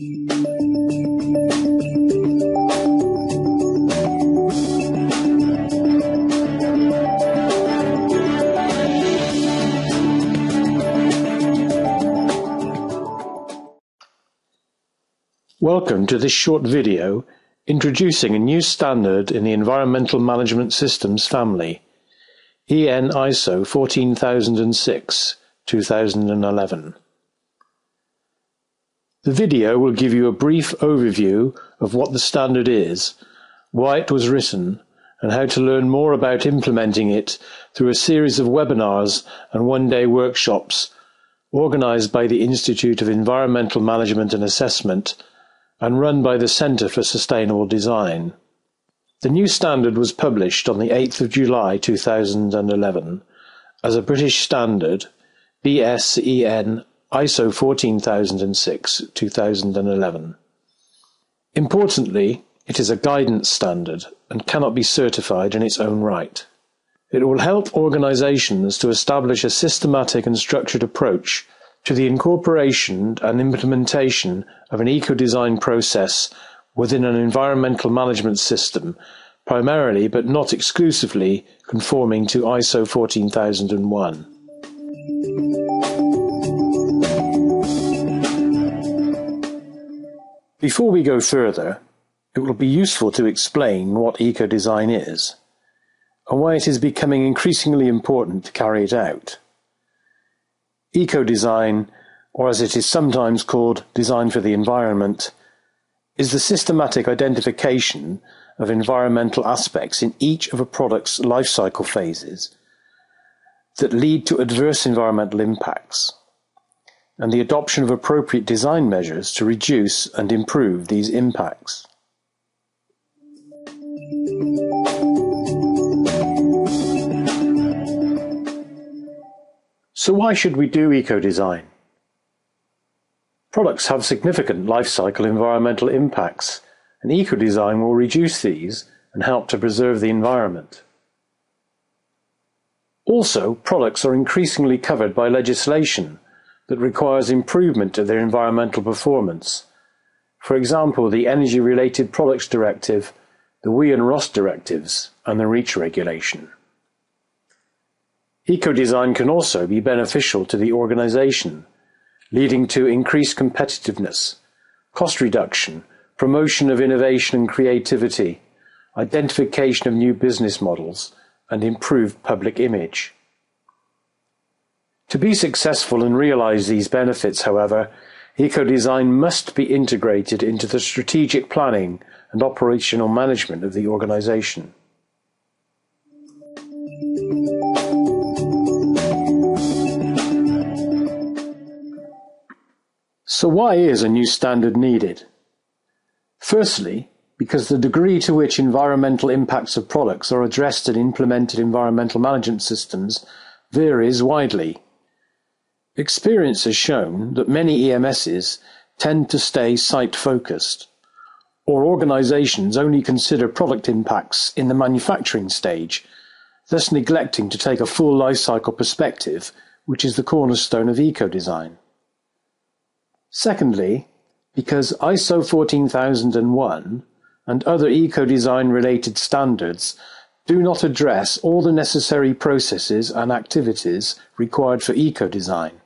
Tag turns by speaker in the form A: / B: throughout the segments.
A: Welcome to this short video introducing a new standard in the Environmental Management Systems family, EN ISO 14006 2011. The video will give you a brief overview of what the standard is, why it was written, and how to learn more about implementing it through a series of webinars and one-day workshops organized by the Institute of Environmental Management and Assessment and run by the Centre for Sustainable Design. The new standard was published on the 8th of July 2011 as a British standard BSEN ISO 14006 2011. Importantly, it is a guidance standard and cannot be certified in its own right. It will help organisations to establish a systematic and structured approach to the incorporation and implementation of an eco-design process within an environmental management system, primarily but not exclusively conforming to ISO 14001. Before we go further, it will be useful to explain what eco-design is and why it is becoming increasingly important to carry it out. Eco-design, or as it is sometimes called design for the environment, is the systematic identification of environmental aspects in each of a product's life cycle phases that lead to adverse environmental impacts, and the adoption of appropriate design measures to reduce and improve these impacts. So why should we do eco-design? Products have significant life cycle environmental impacts, and eco-design will reduce these and help to preserve the environment. Also, products are increasingly covered by legislation that requires improvement of their environmental performance. For example, the Energy Related Products Directive, the WEEE and RoHS directives, and the REACH regulation. Eco-design can also be beneficial to the organization, leading to increased competitiveness, cost reduction, promotion of innovation and creativity, identification of new business models, and improved public image. To be successful and realize these benefits, however, eco-design must be integrated into the strategic planning and operational management of the organization. So why is a new standard needed? Firstly, because the degree to which environmental impacts of products are addressed in implemented environmental management systems varies widely. Experience has shown that many EMSs tend to stay site-focused, or organizations only consider product impacts in the manufacturing stage, thus neglecting to take a full life cycle perspective, which is the cornerstone of eco-design. Secondly, because ISO 14001 and other eco-design related standards do not address all the necessary processes and activities required for eco-design.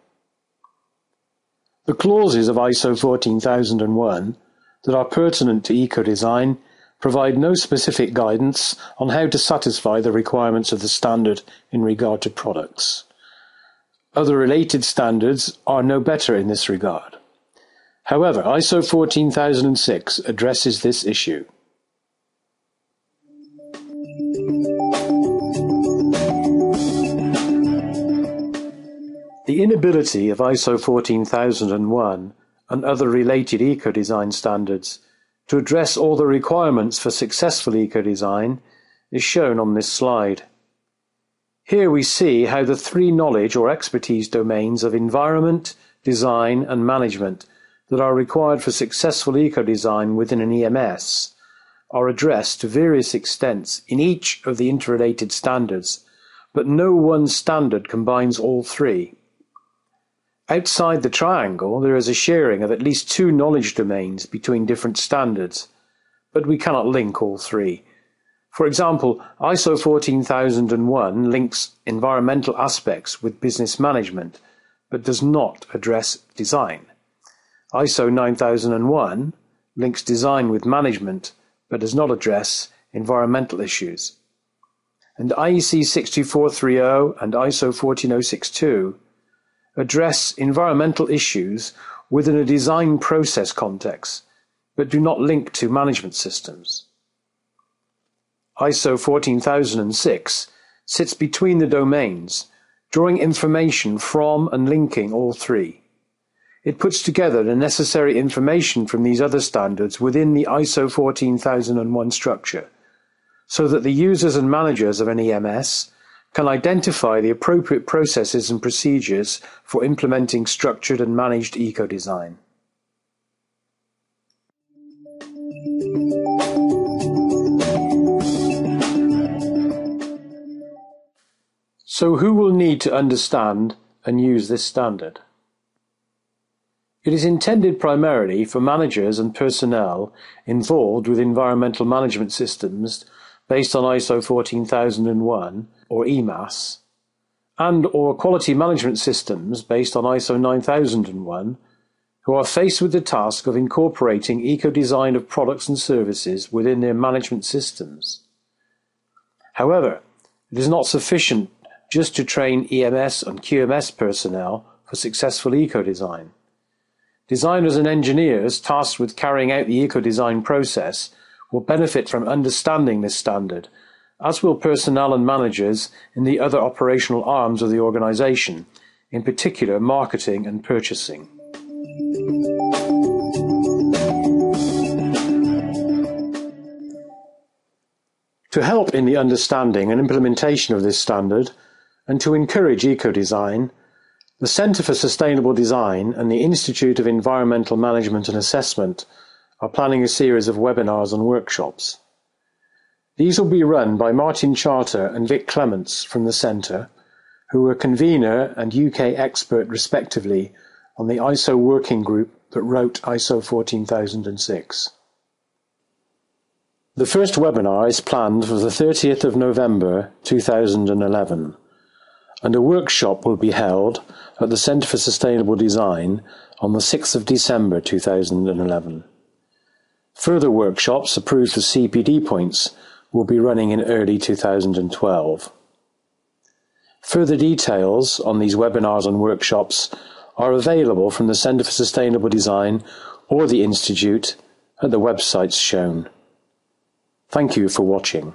A: The clauses of ISO 14001 that are pertinent to eco-design provide no specific guidance on how to satisfy the requirements of the standard in regard to products. Other related standards are no better in this regard. However, ISO 14006 addresses this issue. The inability of ISO 14001 and other related eco-design standards to address all the requirements for successful eco-design is shown on this slide. Here we see how the three knowledge or expertise domains of environment, design and management that are required for successful eco-design within an EMS are addressed to various extents in each of the interrelated standards, but no one standard combines all three. Outside the triangle, there is a sharing of at least two knowledge domains between different standards, but we cannot link all three. For example, ISO 14001 links environmental aspects with business management, but does not address design. ISO 9001 links design with management, but does not address environmental issues. And IEC 62430 and ISO 14062 address environmental issues within a design process context, but do not link to management systems. ISO 14006 sits between the domains, drawing information from and linking all three. It puts together the necessary information from these other standards within the ISO 14001 structure, so that the users and managers of an EMS can identify the appropriate processes and procedures for implementing structured and managed eco-design. So who will need to understand and use this standard? It is intended primarily for managers and personnel involved with environmental management systems based on ISO 14001 or EMAS and or quality management systems based on ISO 9001 who are faced with the task of incorporating eco-design of products and services within their management systems. However, it is not sufficient just to train EMS and QMS personnel for successful eco-design. Designers and engineers tasked with carrying out the eco-design process will benefit from understanding this standard, as will personnel and managers in the other operational arms of the organization, in particular marketing and purchasing. To help in the understanding and implementation of this standard, and to encourage eco-design, the Centre for Sustainable Design and the Institute of Environmental Management and Assessment are planning a series of webinars and workshops. These will be run by Martin Charter and Vic Clements from the Centre, who are convener and UK expert respectively on the ISO working group that wrote ISO 14006. The first webinar is planned for the 30th of November 2011 and a workshop will be held at the Centre for Sustainable Design on the 6th of December 2011. Further workshops approved for CPD points will be running in early 2012. Further details on these webinars and workshops are available from the Centre for Sustainable Design or the Institute at the websites shown. Thank you for watching.